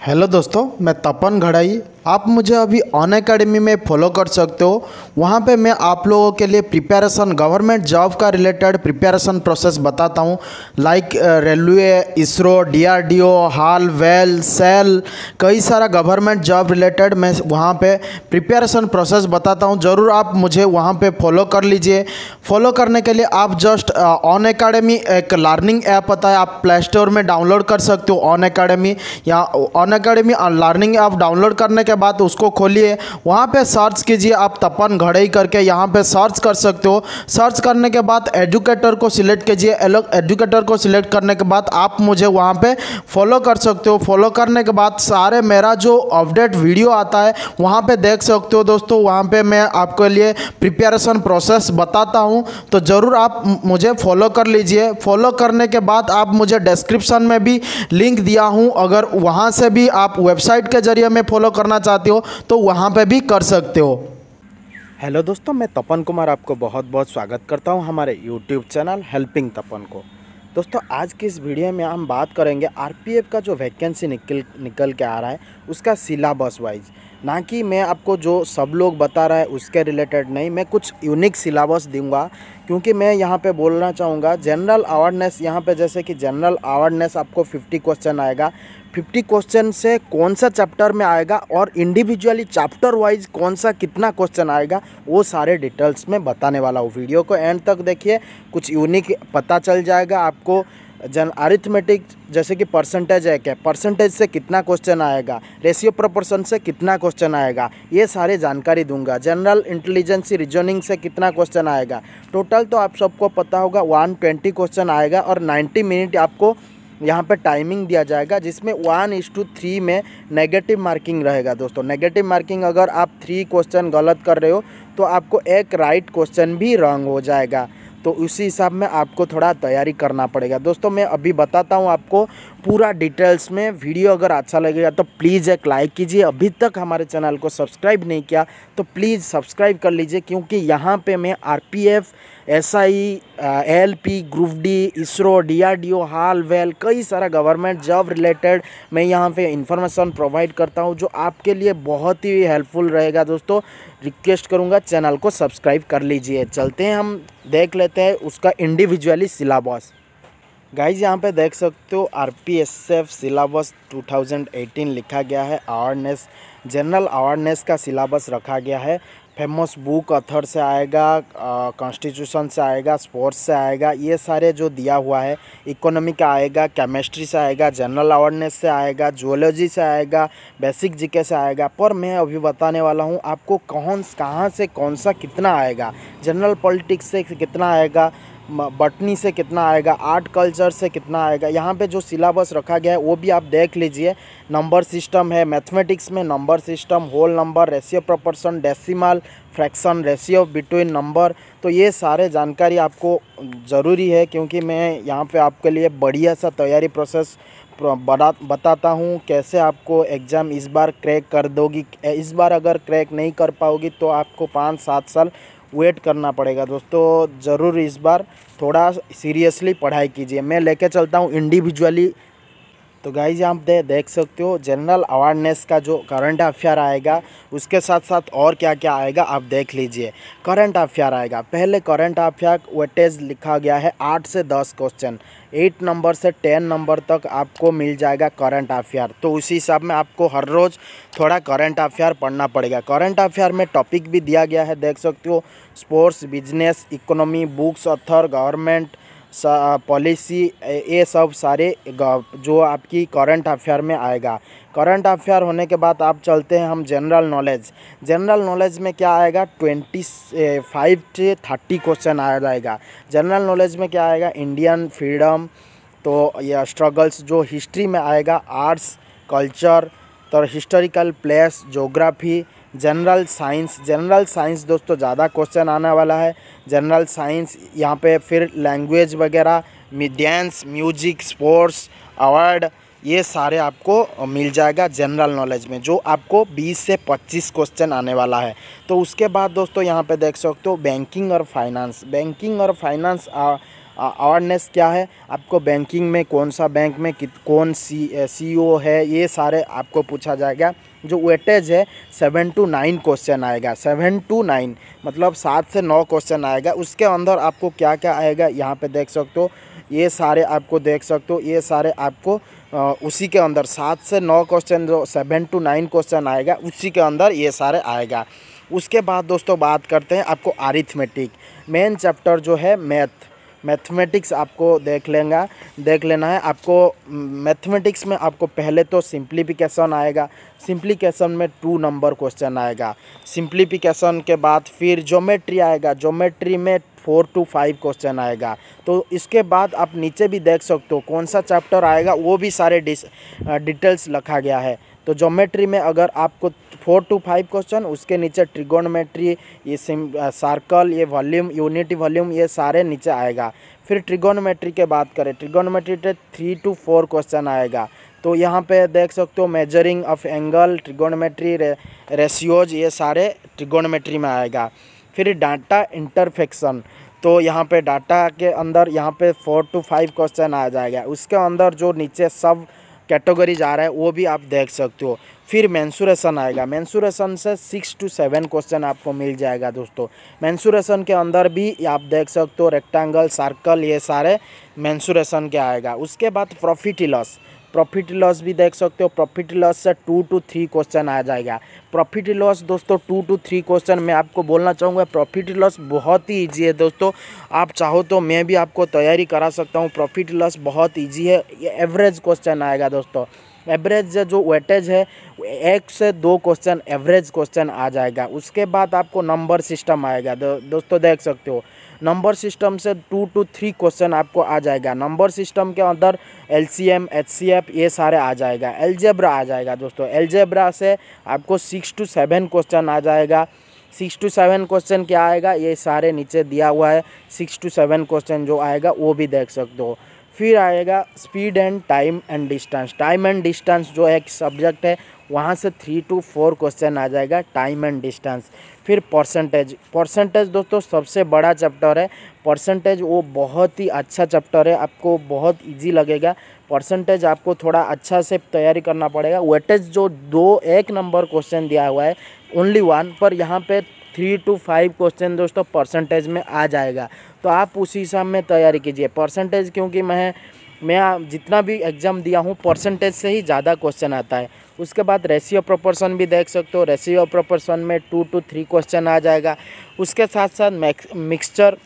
Hello दोस्तों, मैं तपन घड़ाई। आप मुझे अभी ऑन अकेडमी में फॉलो कर सकते हो। वहाँ पे मैं आप लोगों के लिए प्रिपरेशन गवर्नमेंट जॉब का रिलेटेड प्रिपरेशन प्रोसेस बताता हूँ। Like railway ISRO DRDO HAL weld cell कई सारा गवर्नमेंट जॉब रिलेटेड मैं वहाँ पे प्रिपरेशन प्रोसेस बताता हूँ। ज़रूर आप मुझे वहाँ पे फॉलो कर लीजिए। फॉलो करने के लिए आप जस्ट ऑन अकेडमी एक लर्निंग ऐप होता है। आप प्ले स्टोर में डाउनलोड कर सकते हो ऑन अकेडमी या अकेडमी लर्निंग ऐप डाउनलोड करने के बाद उसको खोलिए। वहाँ पे सर्च कीजिए, आप तपन घड़ई करके यहाँ पे सर्च कर सकते हो। सर्च करने के बाद एजुकेटर को सिलेक्ट कीजिए। एजुकेटर को सिलेक्ट करने के बाद आप मुझे वहाँ पे फॉलो कर सकते हो। फॉलो करने के बाद सारे मेरा जो अपडेट वीडियो आता है, वहाँ पे देख सकते हो दोस्तों। वहाँ पे मैं आपके लिए प्रिपेरेशन प्रोसेस बताता हूँ। तो ज़रूर आप मुझे फॉलो कर लीजिए। फॉलो करने के बाद आप मुझे डिस्क्रिप्शन में भी लिंक दिया हूँ। अगर वहाँ से भी आप वेबसाइट के ज़रिए में फॉलो करना चाहते हो तो वहाँ पर भी कर सकते हो। हेलो दोस्तों, मैं तपन कुमार आपको बहुत बहुत स्वागत करता हूँ हमारे यूट्यूब चैनल हेल्पिंग तपन को। दोस्तों, आज की इस वीडियो में हम बात करेंगे आरपीएफ का जो वैकेंसी निकल निकल के आ रहा है, उसका सिलाबस वाइज ना कि मैं आपको जो सब लोग बता रहा है उसके रिलेटेड नहीं, मैं कुछ यूनिक सिलेबस दूँगा, क्योंकि मैं यहाँ पे बोलना चाहूँगा जनरल अवेयरनेस यहाँ पे जैसे कि जनरल अवेयरनेस आपको 50 क्वेश्चन आएगा। 50 क्वेश्चन से कौन सा चैप्टर में आएगा और इंडिविजुअली चैप्टर वाइज कौन सा कितना क्वेश्चन आएगा, वो सारे डिटेल्स में बताने वाला हूँ। वीडियो को एंड तक देखिए, कुछ यूनिक पता चल जाएगा आपको। जन अरिथमेटिक जैसे कि परसेंटेज है। क्या परसेंटेज से कितना क्वेश्चन आएगा? रेशियो प्रोपोर्शन से कितना क्वेश्चन आएगा? ये सारे जानकारी दूँगा। जनरल इंटेलिजेंसी रीजनिंग से कितना क्वेश्चन आएगा? टोटल तो आप सबको पता होगा वन ट्वेंटी क्वेश्चन आएगा और नाइन्टी मिनट आपको यहाँ पे टाइमिंग दिया जाएगा, जिसमें वन इज़ टू थ्री में नेगेटिव मार्किंग रहेगा दोस्तों। नेगेटिव मार्किंग अगर आप थ्री क्वेश्चन गलत कर रहे हो तो आपको एक राइट क्वेश्चन भी रॉन्ग हो जाएगा। तो उसी हिसाब में आपको थोड़ा तैयारी करना पड़ेगा। दोस्तों, मैं अभी बताता हूँ आपको पूरा डिटेल्स में वीडियो अगर अच्छा लगेगा तो प्लीज़ एक लाइक कीजिए। अभी तक हमारे चैनल को सब्सक्राइब नहीं किया तो प्लीज़ सब्सक्राइब कर लीजिए क्योंकि यहाँ पे मैं RPF, SI LP, group D, ISRO, DRDO, HAL, well, कई सारा गवर्नमेंट जॉब रिलेटेड मैं यहाँ पे इंफॉर्मेशन प्रोवाइड करता हूँ जो आपके लिए बहुत ही हेल्पफुल रहेगा। दोस्तों, रिक्वेस्ट करूँगा चैनल को सब्सक्राइब कर लीजिए। चलते हैं, हम देख लेते हैं उसका इंडिविजुअली सिलाबस। गाइज़ यहाँ पे देख सकते हो R P S F syllabus 2018 लिखा गया है। अवेयरनेस जनरल अवेयरनेस का सिलेबस रखा गया है। फ़ेमस बुक अथर से आएगा कॉन्स्टिट्यूशन से आएगा स्पोर्ट्स से आएगा, ये सारे जो दिया हुआ है इकोनॉमी का आएगा केमिस्ट्री से आएगा जनरल अवेयरनेस से आएगा जोलॉजी से आएगा बेसिक जीके से आएगा। पर मैं अभी बताने वाला हूँ, आपको कौन, कहाँ से कौन सा कितना आएगा? जनरल पॉलिटिक्स से कितना आएगा? बटनी से कितना आएगा, आर्ट कल्चर से कितना आएगा, यहाँ पे जो सिलेबस रखा गया है, वो भी आप देख लीजिए। नंबर सिस्टम है, मैथमेटिक्स में number system, whole number, ratio proportion, decimal, fraction, ratio between number. तो ये सारे जानकारी आपको ज़रूरी है, क्योंकि मैं यहाँ पे आपके लिए बढ़िया सा तैयारी प्रोसेस बता बताता हूँ, कैसे आपको एग्ज़ाम इस बार क्रैक कर दोगी। इस बार अगर क्रैक नहीं कर पाओगी तो आपको पाँच सात साल वेट करना पड़ेगा। दोस्तों, ज़रूर इस बार थोड़ा सीरियसली पढ़ाई कीजिए। मैं लेके चलता हूँ इंडिविजुअली तो गाइज़ आप दे, देख सकते हो जनरल अवेयरनेस का जो करंट अफेयर आएगा, उसके साथ साथ और क्या क्या आएगा, आप देख लीजिए। करंट अफेयर आएगा। पहले करंट अफेयर वेटेज लिखा गया है आठ से दस क्वेश्चन एट नंबर से टेन नंबर तक आपको मिल जाएगा करंट अफेयर तो उसी हिसाब में आपको हर रोज़ थोड़ा करंट अफेयर पढ़ना पड़ेगा। करंट अफेयर में टॉपिक भी दिया गया है, देख सकते हो। Sports business economy books author government policy ये सब सारे जो आपकी करंट अफेयर में आएगा। करंट अफेयर होने के बाद आप चलते हैं हम जनरल नॉलेज जनरल नॉलेज में क्या आएगा? ट्वेंटी फाइव से थर्टी क्वेश्चन आ जाएगा। जनरल नॉलेज में क्या आएगा? इंडियन फ्रीडम तो यह स्ट्रगल्स जो हिस्ट्री में आएगा आर्ट्स कल्चर तो historical place geography general science general science दोस्तों, ज़्यादा क्वेश्चन आने वाला है। जनरल साइंस यहाँ पे फिर लैंग्वेज वगैरह डांस म्यूज़िक स्पोर्ट्स अवार्ड ये सारे आपको मिल जाएगा जनरल नॉलेज में, जो आपको 20 से 25 क्वेश्चन आने वाला है। तो उसके बाद दोस्तों, यहाँ पे देख सकते हो बैंकिंग और फाइनेंस बैंकिंग और फाइनेंस अवेयरनेस क्या है? आपको बैंकिंग में कौन सा बैंक में कित, कौन सी सी e है? ये सारे आपको पूछा जाएगा। जो वेटेज है सेवन टू नाइन क्वेश्चन आएगा सेवन टू नाइन मतलब सात से नौ क्वेश्चन आएगा। उसके अंदर आपको क्या क्या आएगा यहाँ पे देख सकते हो। ये सारे आपको देख सकते हो ये सारे आपको आ, उसी के अंदर सात से नौ क्वेश्चन जो सेवन टू नाइन क्वेश्चन आएगा उसी के अंदर ये सारे आएगा। उसके बाद दोस्तों बात करते हैं आपको आरिथमेटिक मेन चैप्टर जो है मैथ मैथमेटिक्स आपको देख लेंगे, देख लेना है। आपको मैथमेटिक्स में आपको पहले तो सिंप्लीफिकेशन आएगा सिंप्लीकेशन में टू नंबर क्वेश्चन आएगा। सिंप्लीफिकेशन के बाद फिर ज्योमेट्री आएगा, ज्योमेट्री में फोर टू फाइव क्वेश्चन आएगा। तो इसके बाद आप नीचे भी देख सकते हो, कौन सा चैप्टर आएगा, वो भी सारे डिटेल्स लिखा गया है। तो ज्योमेट्री में अगर आपको फोर टू फाइव क्वेश्चन उसके नीचे ट्रिगोनमेट्री ये सिम सर्कल ये वॉल्यूम यूनिटी वॉल्यूम ये सारे नीचे आएगा। फिर ट्रिगोनमेट्री के बात करें ट्रिगोनमेट्री पे थ्री टू फोर क्वेश्चन आएगा। तो यहाँ पे देख सकते हो मेजरिंग ऑफ़ एंगल ट्रिगोनमेट्री रे, रेशियोज ये सारे ट्रिगोनमेट्री में आएगा। फिर डाटा इंटरफेक्शन तो यहाँ पे डाटा के अंदर यहाँ पे फोर टू फाइव क्वेश्चन आ जाएगा। उसके अंदर जो नीचे सब कैटेगरीज आ रहा है, वो भी आप देख सकते हो। फिर मैंसुरेशन आएगा। मैंसुरेशन से सिक्स टू सेवन क्वेश्चन आपको मिल जाएगा दोस्तों। मैंसुरेशन के अंदर भी आप देख सकते हो रेक्टेंगल सर्कल ये सारे मैंसुरेशन के आएगा। उसके बाद प्रॉफिट लॉस प्रॉफिट लॉस भी देख सकते हो। प्रॉफिट लॉस से टू टू थ्री क्वेश्चन आ जाएगा। प्रॉफिट लॉस दोस्तों टू टू थ्री क्वेश्चन मैं आपको बोलना चाहूँगा। प्रॉफिट लॉस बहुत ही ईजी है दोस्तों। आप चाहो तो मैं भी आपको तैयारी करा सकता हूँ। प्रॉफिट लॉस बहुत ईजी है। ये एवरेज क्वेश्चन आएगा दोस्तों। एवरेज जो वेटेज है एक से दो क्वेश्चन एवरेज क्वेश्चन आ जाएगा। उसके बाद आपको नंबर सिस्टम आएगा। दो, दोस्तों देख सकते हो। नंबर सिस्टम से टू टू थ्री क्वेश्चन आपको आ जाएगा। नंबर सिस्टम के अंदर L C M H C F ये सारे आ जाएगा। एलजेब्रा आ जाएगा दोस्तों। एलजेब्रा से आपको सिक्स टू सेवन क्वेश्चन आ जाएगा। सिक्स टू सेवन क्वेश्चन क्या आएगा? ये सारे नीचे दिया हुआ है। सिक्स टू सेवन क्वेश्चन जो आएगा वो भी देख सकते हो। फिर आएगा speed and time and distance time and distance जो एक सब्जेक्ट है, वहाँ से थ्री टू फोर क्वेश्चन आ जाएगा टाइम एंड डिस्टेंस फिर परसेंटेज परसेंटेज दोस्तों सबसे बड़ा चैप्टर है. परसेंटेज वो बहुत ही अच्छा चैप्टर है. आपको बहुत इजी लगेगा. परसेंटेज आपको थोड़ा अच्छा से तैयारी करना पड़ेगा. वेटेज जो दो, एक नंबर क्वेश्चन दिया हुआ है ओनली वन पर यहाँ पे थ्री टू फाइव क्वेश्चन दोस्तों परसेंटेज में आ जाएगा। तो आप उसी हिसाब में तैयारी कीजिए। परसेंटेज क्योंकि मैं मैं जितना भी एग्ज़ाम दिया हूँ, परसेंटेज से ही ज़्यादा क्वेश्चन आता है। उसके बाद रेशियो प्रोपोर्शन भी देख सकते हो। रेशियो प्रोपोर्शन में टू टू थ्री क्वेश्चन आ जाएगा। उसके साथ साथ मिक्सचर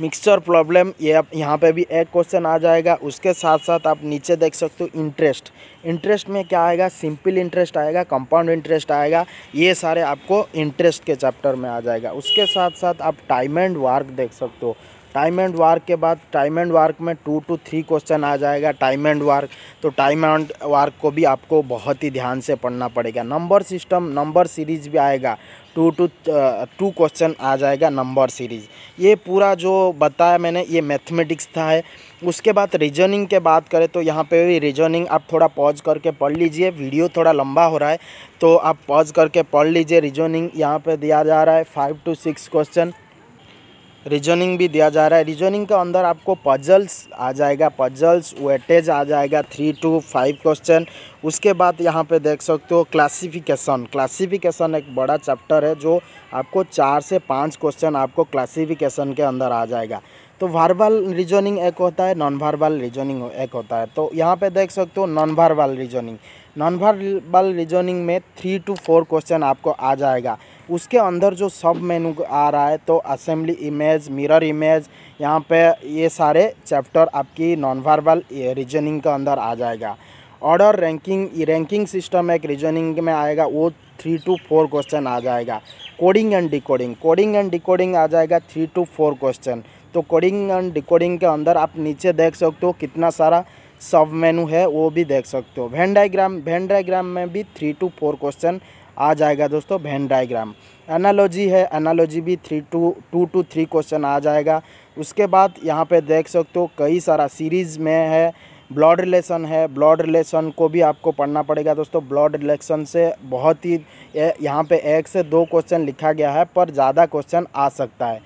मिक्सचर प्रॉब्लम ये आप यहाँ पे भी एक क्वेश्चन आ जाएगा। उसके साथ साथ आप नीचे देख सकते हो इंटरेस्ट इंटरेस्ट में क्या आएगा? सिंपल इंटरेस्ट आएगा कंपाउंड इंटरेस्ट आएगा। ये सारे आपको इंटरेस्ट के चैप्टर में आ जाएगा। उसके साथ साथ आप टाइम एंड वर्क देख सकते हो। टाइम एंड वार्क के बाद टाइम एंड वार्क में टू टू थ्री क्वेश्चन आ जाएगा टाइम एंड वार्क तो टाइम एंड वार्क को भी आपको बहुत ही ध्यान से पढ़ना पड़ेगा. नंबर सिस्टम नंबर सीरीज़ भी आएगा. टू टू टू क्वेश्चन आ जाएगा नंबर सीरीज़ ये पूरा जो बताया मैंने, ये मैथमेटिक्स था है. उसके बाद रीजनिंग के बात करें तो यहाँ पे भी रीजनिंग आप थोड़ा पॉज करके पढ़ लीजिए. वीडियो थोड़ा लंबा हो रहा है तो आप पॉज करके पढ़ लीजिए. रीजनिंग यहाँ पे दिया जा रहा है five two six question reasoning भी दिया जा रहा है। रीजनिंग के अंदर आपको पजल्स आ जाएगा। पजल्स वेटेज आ जाएगा। थ्री टू फाइव क्वेश्चन उसके बाद यहाँ पे देख सकते हो क्लासिफिकेशन क्लासिफिकेशन एक बड़ा चैप्टर है जो आपको चार से पाँच क्वेश्चन आपको क्लासिफिकेशन के अंदर आ जाएगा। तो वर्बल रीजनिंग एक होता है नॉन वर्बल रीजनिंग एक होता है। तो यहाँ पे देख सकते हो non verbal reasoning non verbal reasoning में थ्री टू फोर क्वेश्चन आपको आ जाएगा। उसके अंदर जो सब मेनू आ रहा है तो असेंबली इमेज मिरर इमेज यहाँ पे ये सारे चैप्टर आपकी नॉन वर्बल रीजनिंग के अंदर आ जाएगा। ऑर्डर रैंकिंग रैंकिंग सिस्टम एक रीजनिंग में आएगा, वो थ्री टू फोर क्वेश्चन आ जाएगा। Coding and decoding coding and decoding आ जाएगा थ्री टू फोर क्वेश्चन तो कोडिंग एंड डिकोडिंग के अंदर आप नीचे देख सकते हो कितना सारा सब मेनू है, वो भी देख सकते हो। वैन डायग्राम वैन डायग्राम में भी थ्री टू फोर क्वेश्चन आ जाएगा दोस्तों वैन डायग्राम एनालॉजी है एनालॉजी भी three two two two three question आ जाएगा। उसके बाद यहाँ पे देख सकते हो कई सारा सीरीज़ में है ब्लड रिलेशन है। ब्लड रिलेशन को भी आपको पढ़ना पड़ेगा दोस्तों। ब्लड रिलेशन से बहुत ही यहाँ पे एक से दो क्वेश्चन लिखा गया है, पर ज़्यादा क्वेश्चन आ सकता है।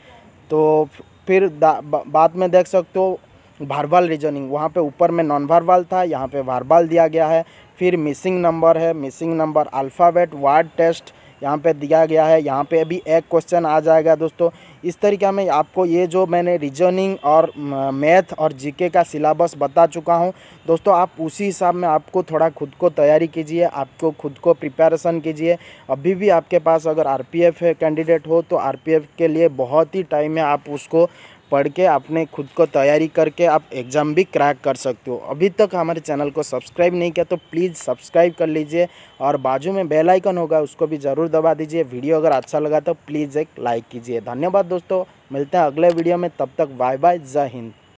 तो फिर बाद में देख सकते हो भारबाल रीजनिंग वहाँ पे ऊपर में नॉन भारबाल था, यहाँ पे भारबाल दिया गया है। फिर मिसिंग नंबर है missing number alphabet word test यहाँ पे दिया गया है। यहाँ पे अभी एक क्वेश्चन आ जाएगा दोस्तों। इस तरीके में आपको ये जो मैंने रीजनिंग और मैथ और जीके का सिलेबस बता चुका हूँ। दोस्तों, आप उसी हिसाब में आपको थोड़ा खुद को तैयारी कीजिए, आपको खुद को प्रिपरेशन कीजिए। अभी भी आपके पास अगर आरपीएफ कैंडिडेट हो तो आरपीएफ के लिए बहुत ही टाइम है। आप उसको पढ़ के अपने खुद को तैयारी करके आप एग्ज़ाम भी क्रैक कर सकते हो। अभी तक हमारे चैनल को सब्सक्राइब नहीं किया तो प्लीज़ सब्सक्राइब कर लीजिए और बाजू में बेल आइकन होगा उसको भी ज़रूर दबा दीजिए। वीडियो अगर अच्छा लगा तो प्लीज़ एक लाइक कीजिए। धन्यवाद दोस्तों। मिलते हैं अगले वीडियो में। तब तक बाय बाय जय हिंद।